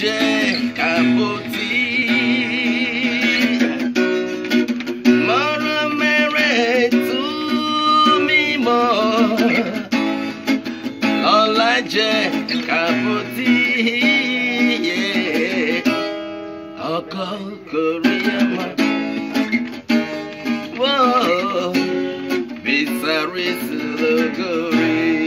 jẹ́ kàbọ̀tì. Mọ̀rọ̀ mẹ́rẹ̀ tú mímọ́. Lọ́la jẹ́ kàbọ̀tì. Ọkọ̀ kòríyá máa. Whoa, Bizarre Lugori.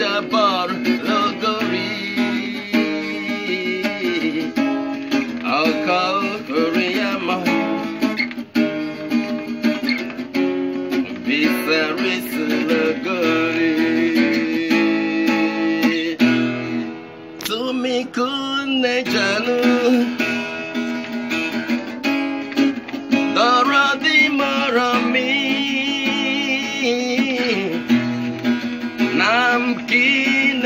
Jabbar Logori Akal Kuriyama Visaris Logori Sumikun Neja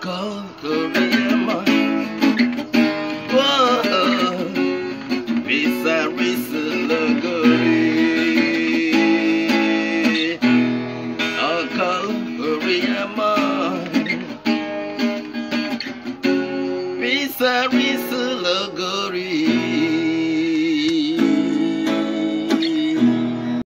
conqueror. Whoa, Risa, Risa, Luguri. A conqueror. Risa, Risa.